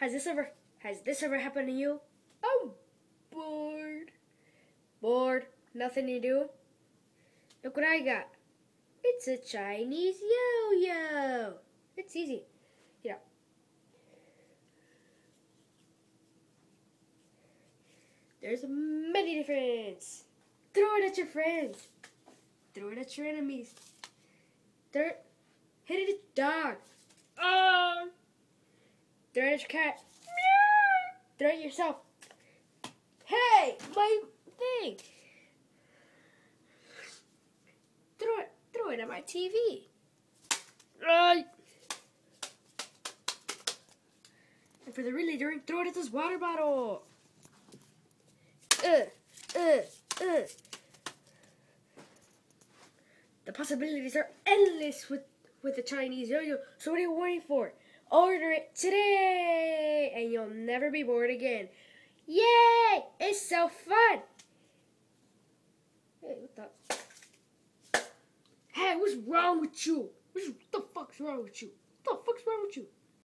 Has this ever has this ever happened to you? I'm bored. Bored? Nothing to do? Look what I got. It's a Chinese yo-yo. It's easy. Yeah. There's many difference. Throw it at your friends. Throw it at your enemies. Dirt. Hit it at your dog. Throw your cat. Throw yourself. Hey, my thing. Throw it. Throw it at my TV. Right. And for the really drink, throw it at this water bottle. Uh, uh, uh. The possibilities are endless with, with the Chinese yo-yo. So what are you waiting for? Order it today, and you'll never be bored again. Yay! It's so fun. Hey, what the? Hey, what's wrong with you? What the fuck's wrong with you? What the fuck's wrong with you?